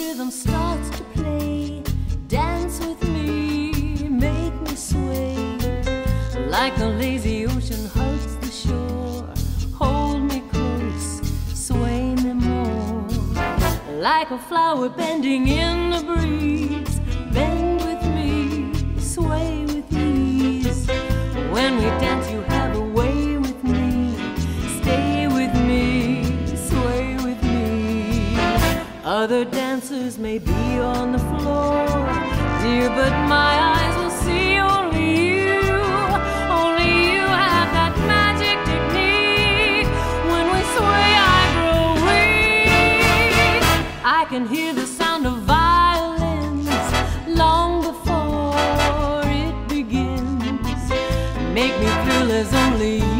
Rhythm starts to play, dance with me, make me sway. Like the lazy ocean hugs the shore, hold me close, sway me more. Like a flower bending in the breeze, bend with me, sway with ease. When we dance, you Other dancers may be on the floor, dear, but my eyes will see only you. Only you have that magic technique. When we sway, I grow weak. I can hear the sound of violins long before it begins. Make me thrill as only you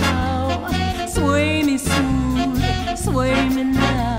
Smooth, sway now.